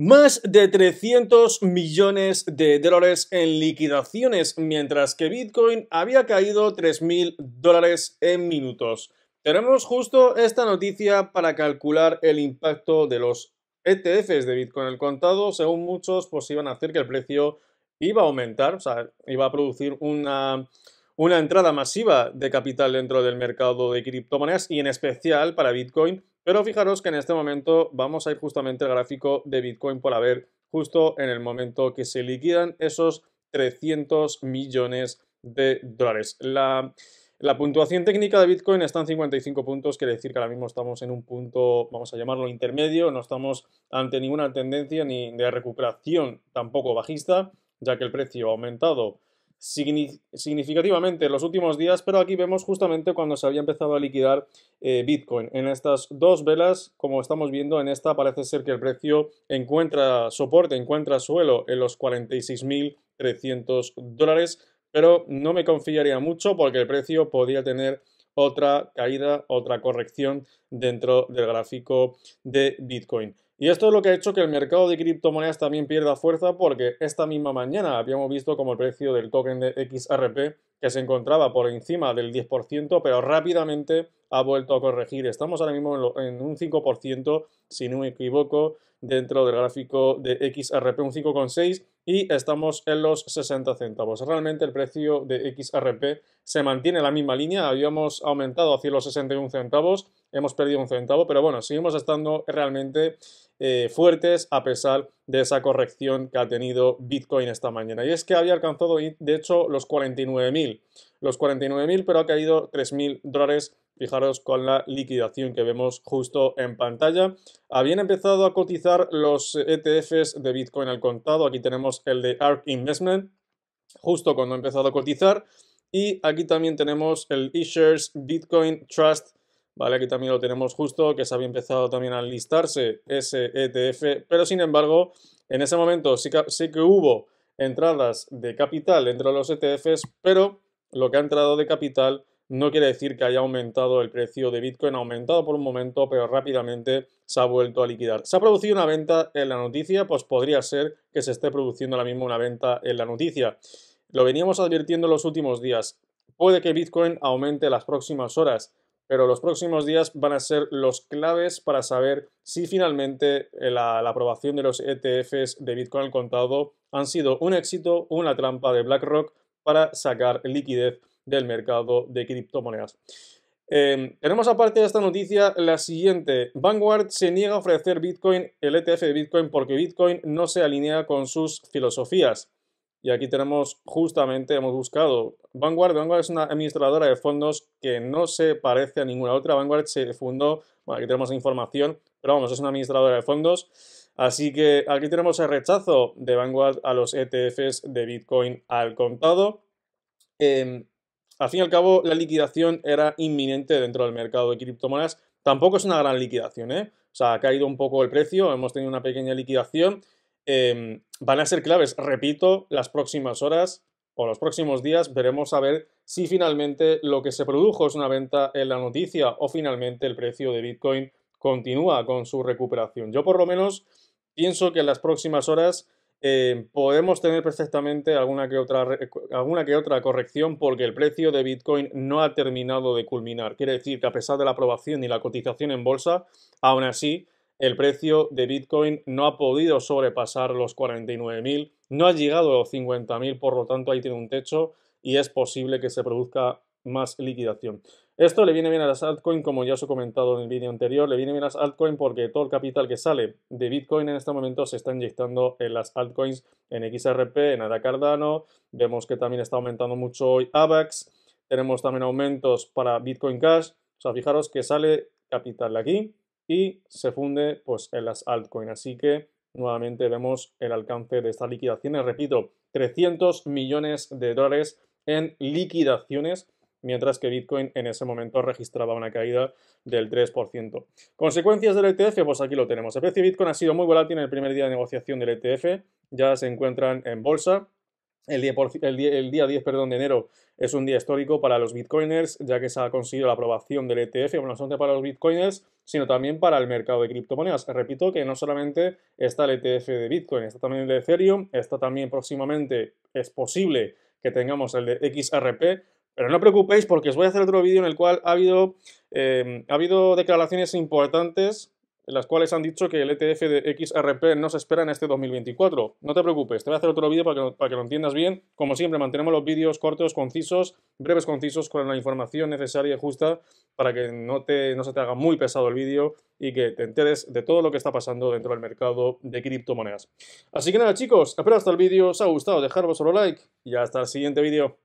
Más de 300 millones de dólares en liquidaciones, mientras que Bitcoin había caído 3.000 dólares en minutos. Tenemos justo esta noticia para calcular el impacto de los ETFs de Bitcoin el contado. Según muchos, pues iban a hacer que el precio iba a aumentar, o sea, iba a producir una, una entrada masiva de capital dentro del mercado de criptomonedas y en especial para Bitcoin pero fijaros que en este momento vamos a ir justamente al gráfico de Bitcoin para ver justo en el momento que se liquidan esos 300 millones de dólares. La, puntuación técnica de Bitcoin está en 55 puntos, quiere decir que ahora mismo estamos en un punto, vamos a llamarlo intermedio, no estamos ante ninguna tendencia ni de recuperación tampoco bajista, ya que el precio ha aumentado significativamente en los últimos días, pero aquí vemos justamente cuando se había empezado a liquidar eh, Bitcoin. En estas dos velas, como estamos viendo, en esta parece ser que el precio encuentra soporte, encuentra suelo en los 46.300 dólares, pero no me confiaría mucho porque el precio podría tener otra caída, otra corrección dentro del gráfico de Bitcoin. Y esto es lo que ha hecho que el mercado de criptomonedas también pierda fuerza porque esta misma mañana habíamos visto como el precio del token de XRP que se encontraba por encima del 10%, pero rápidamente ha vuelto a corregir. Estamos ahora mismo en un 5%, si no me equivoco, dentro del gráfico de XRP, un 5,6 y estamos en los 60 centavos. Realmente el precio de XRP se mantiene en la misma línea, habíamos aumentado hacia los 61 centavos, hemos perdido un centavo, pero bueno, seguimos estando realmente eh, fuertes a pesar de esa corrección que ha tenido Bitcoin esta mañana. Y es que había alcanzado, de hecho, los 49.000. Los 49.000, pero ha caído 3.000 dólares. Fijaros con la liquidación que vemos justo en pantalla. Habían empezado a cotizar los ETFs de Bitcoin al contado. Aquí tenemos el de ARK Investment, justo cuando ha empezado a cotizar. Y aquí también tenemos el eShares Bitcoin Trust ¿vale? Aquí también lo tenemos justo, que se había empezado también a listarse ese ETF, pero sin embargo, en ese momento sí que, sí que hubo entradas de capital dentro de los ETFs, pero lo que ha entrado de capital no quiere decir que haya aumentado el precio de Bitcoin, ha aumentado por un momento, pero rápidamente se ha vuelto a liquidar. ¿Se ha producido una venta en la noticia? Pues podría ser que se esté produciendo ahora mismo una venta en la noticia. Lo veníamos advirtiendo en los últimos días. Puede que Bitcoin aumente las próximas horas pero los próximos días van a ser los claves para saber si finalmente eh, la, aprobación de los ETFs de Bitcoin al contado han sido un éxito o una trampa de BlackRock para sacar liquidez del mercado de criptomonedas. Em, tenemos aparte de esta noticia la siguiente. Vanguard se niega a ofrecer Bitcoin, el ETF de Bitcoin, porque Bitcoin no se alinea con sus filosofías. Y aquí tenemos justamente, hemos buscado Vanguard. Vanguard es una administradora de fondos que no se parece a ninguna otra. Vanguard se fundó, bueno, aquí tenemos información, pero vamos, es una administradora de fondos. Así que aquí tenemos el rechazo de Vanguard a los ETFs de Bitcoin al contado. Em, al fin y al cabo, la liquidación era inminente dentro del mercado de criptomonedas. Tampoco es una gran liquidación, ¿eh? O sea, ha caído un poco el precio, hemos tenido una pequeña liquidación Em, van a ser claves. Repito, las próximas horas o los próximos días veremos a ver si finalmente lo que se produjo es una venta en la noticia o finalmente el precio de Bitcoin continúa con su recuperación. Yo por lo menos pienso que en las próximas horas em, podemos tener perfectamente alguna que, otra, alguna que otra corrección porque el precio de Bitcoin no ha terminado de culminar. Quiere decir que a pesar de la aprobación y la cotización en bolsa, aún así el precio de Bitcoin no ha podido sobrepasar los 49.000, no ha llegado a los 50.000, por lo tanto ahí tiene un techo y es posible que se produzca más liquidación. Esto le viene bien a las altcoins, como ya os he comentado en el vídeo anterior, le viene bien a las altcoins porque todo el capital que sale de Bitcoin en este momento se está inyectando en las altcoins, en XRP, en ADA Cardano, vemos que también está aumentando mucho hoy AVAX, tenemos también aumentos para Bitcoin Cash, o sea, fijaros que sale capital de aquí, y se funde pues, en las altcoins. Así que nuevamente vemos el alcance de estas liquidaciones. Repito, 300 millones de dólares en liquidaciones, mientras que Bitcoin en ese momento registraba una caída del 3%. Consecuencias del ETF, pues aquí lo tenemos. El precio de Bitcoin ha sido muy volátil en el primer día de negociación del ETF, ya se encuentran en bolsa, El día, el, día, 10 perdón, de enero es un día histórico para los bitcoiners, ya que se ha conseguido la aprobación del ETF, no solamente para los bitcoiners, sino también para el mercado de criptomonedas. Repito que no solamente está el ETF de Bitcoin, está también el de Ethereum, está también próximamente, es posible que tengamos el de XRP, pero no os preocupéis porque os voy a hacer otro vídeo en el cual ha habido, eh, ha habido declaraciones importantes en las cuales han dicho que el ETF de XRP no se espera en este 2024. No te preocupes, te voy a hacer otro vídeo para, que, lo entiendas bien. Como siempre, mantenemos los vídeos cortos, concisos, breves, concisos, con la información necesaria y justa para que no, te, no se te haga muy pesado el vídeo y que te enteres de todo lo que está pasando dentro del mercado de criptomonedas. Así que nada chicos, espero hasta el vídeo os ha gustado, dejar vuestro like y hasta el siguiente vídeo.